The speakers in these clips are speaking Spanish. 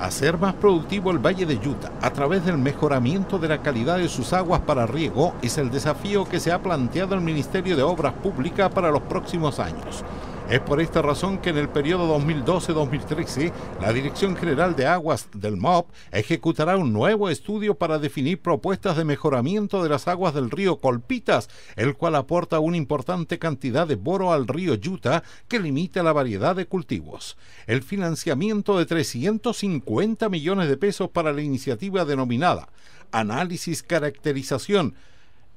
Hacer más productivo el Valle de Utah a través del mejoramiento de la calidad de sus aguas para riego es el desafío que se ha planteado el Ministerio de Obras Públicas para los próximos años. Es por esta razón que en el periodo 2012-2013, la Dirección General de Aguas del MOP ejecutará un nuevo estudio para definir propuestas de mejoramiento de las aguas del río Colpitas, el cual aporta una importante cantidad de boro al río Yuta que limita la variedad de cultivos. El financiamiento de 350 millones de pesos para la iniciativa denominada Análisis, Caracterización,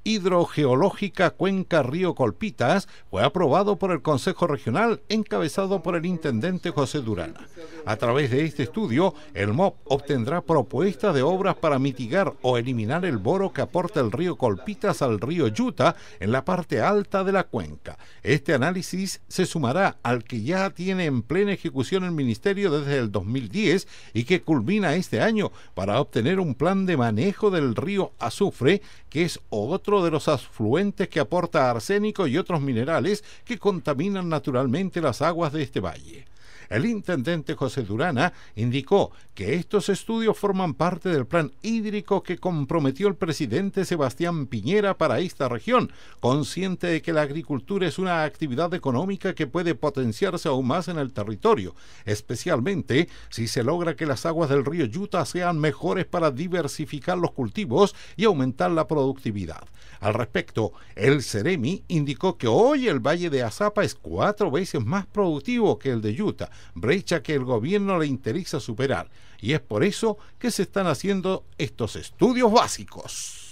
hidrogeológica Cuenca Río Colpitas fue aprobado por el Consejo Regional encabezado por el intendente José Durana. A través de este estudio, el MOP obtendrá propuestas de obras para mitigar o eliminar el boro que aporta el río Colpitas al río Yuta en la parte alta de la cuenca. Este análisis se sumará al que ya tiene en plena ejecución el Ministerio desde el 2010 y que culmina este año para obtener un plan de manejo del río Azufre, que es otro de los afluentes que aporta arsénico y otros minerales que contaminan naturalmente las aguas de este valle. El intendente José Durana indicó que estos estudios forman parte del plan hídrico que comprometió el presidente Sebastián Piñera para esta región, consciente de que la agricultura es una actividad económica que puede potenciarse aún más en el territorio, especialmente si se logra que las aguas del río Yuta sean mejores para diversificar los cultivos y aumentar la productividad. Al respecto, el Ceremi indicó que hoy el valle de Azapa es cuatro veces más productivo que el de Yuta, brecha que el gobierno le interesa superar. Y es por eso que se están haciendo estos estudios básicos.